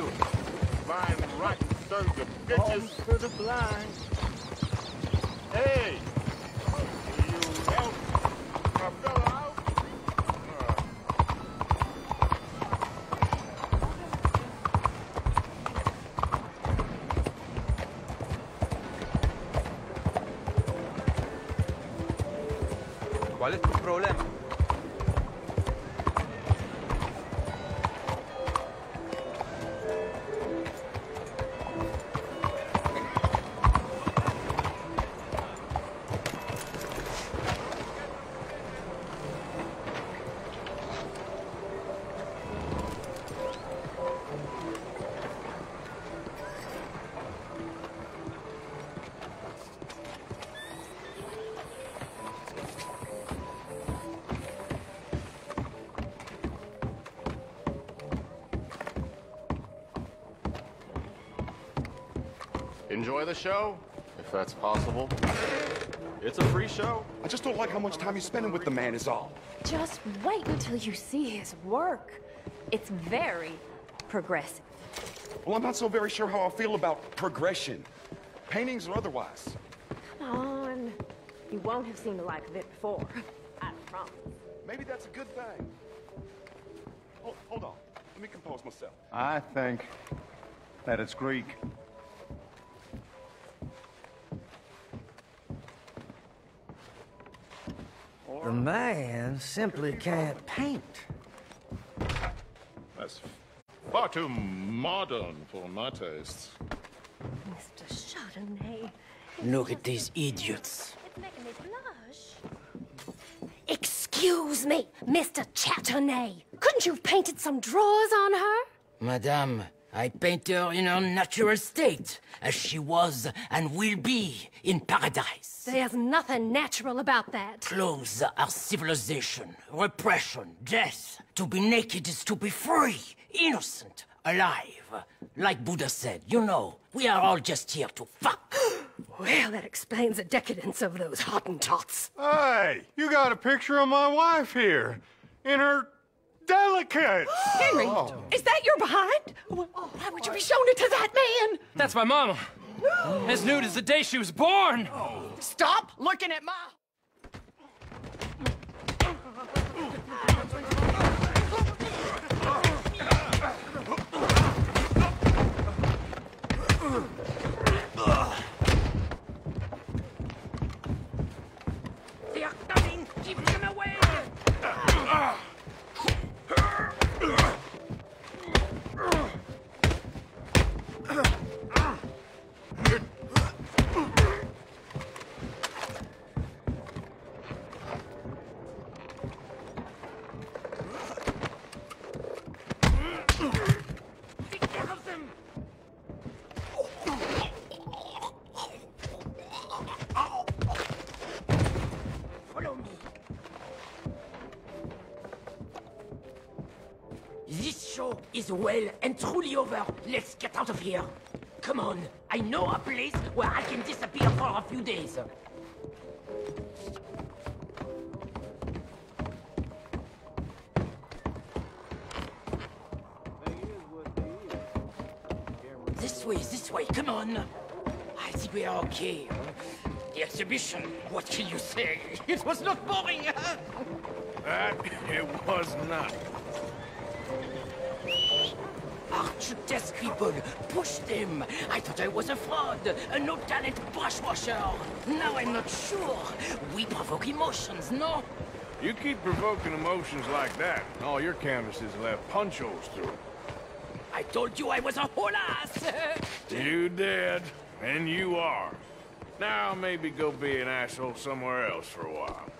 How do you do? Blind right serves the Home bitches. for the blind. Hey! Will you help my fella out? ¿Cuál es tu problema? Enjoy the show, if that's possible. It's a free show. I just don't like how much time you're spending with the man is all. Just wait until you see his work. It's very progressive. Well, I'm not so very sure how I feel about progression. Paintings or otherwise. Come on. You won't have seen the like of it before. I promise. Maybe that's a good thing. Hold, hold on. Let me compose myself. I think that it's Greek. The man simply can't paint. That's far too modern for my tastes. Mr. Chardonnay. Look at these idiots. It's making me blush. Excuse me, Mr. Châtenay. Couldn't you have painted some drawers on her? Madame, I paint her in her natural state, as she was and will be in paradise. There's nothing natural about that. Clothes are civilization, repression, death. To be naked is to be free, innocent, alive. Like Buddha said, you know, we are all just here to fuck. Well, that explains the decadence of those Hottentots. Hey, you got a picture of my wife here. In her delicate. Henry, oh. is that your behind? Why would you be showing it to that man? That's my mama. As nude as the day she was born. Oh. Stop looking at my... They are coming! Keep them away! Is well and truly over. Let's get out of here. Come on, I know a place where I can disappear for a few days. This way, this way, come on. I think we are okay. The exhibition, what can you say? It was not boring, huh? That it was not. Arch people, push them. I thought I was a fraud, a no-talent brushwasher. Now I'm not sure. We provoke emotions, no? You keep provoking emotions like that, and all your canvases left punch holes through. I told you I was a whole ass. You did, and you are. Now maybe go be an asshole somewhere else for a while.